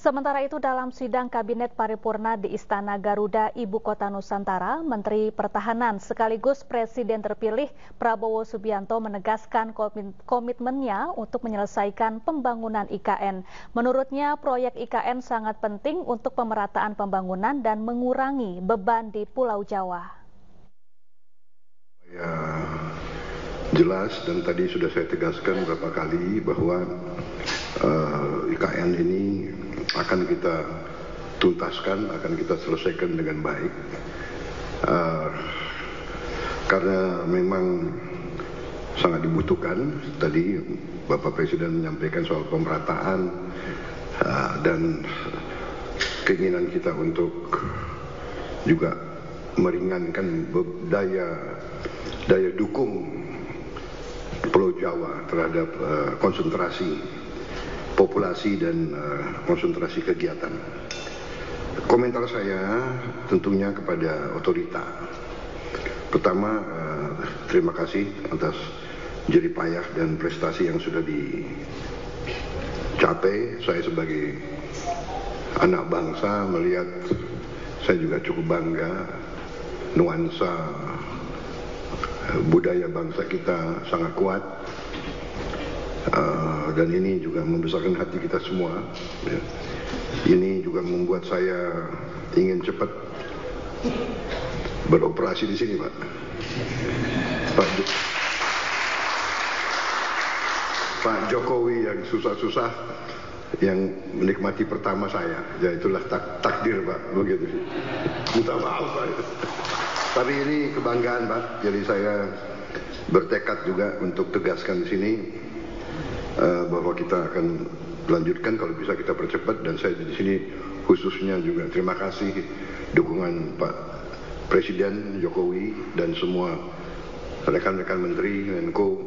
Sementara itu dalam sidang Kabinet Paripurna di Istana Garuda, Ibu Kota Nusantara, Menteri Pertahanan sekaligus Presiden terpilih Prabowo Subianto menegaskan komitmennya untuk menyelesaikan pembangunan IKN. Menurutnya proyek IKN sangat penting untuk pemerataan pembangunan dan mengurangi beban di Pulau Jawa. Ya, jelas dan tadi sudah saya tegaskan beberapa kali bahwa eh, IKN ini akan kita tuntaskan, akan kita selesaikan dengan baik. Uh, karena memang sangat dibutuhkan. Tadi Bapak Presiden menyampaikan soal pemerataan uh, dan keinginan kita untuk juga meringankan daya daya dukung Pulau Jawa terhadap uh, konsentrasi populasi dan uh, konsentrasi kegiatan. Komentar saya tentunya kepada otorita. Pertama, uh, terima kasih atas jerih payah dan prestasi yang sudah dicapai. Saya sebagai anak bangsa melihat saya juga cukup bangga nuansa budaya bangsa kita sangat kuat dan ini juga membesarkan hati kita semua. Ya. Ini juga membuat saya ingin cepat beroperasi di sini, Pak. Pak, Pak Jokowi yang susah-susah yang menikmati pertama saya, ya itulah tak, takdir Pak, begitu. Minta maaf Pak. Tapi ini kebanggaan Pak, jadi saya bertekad juga untuk tegaskan di sini bahwa kita akan lanjutkan kalau bisa kita percepat dan saya di sini khususnya juga terima kasih dukungan Pak Presiden Jokowi dan semua rekan-rekan Menteri Menko